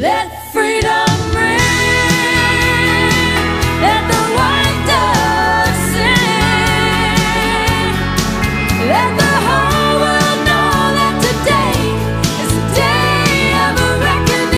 Let's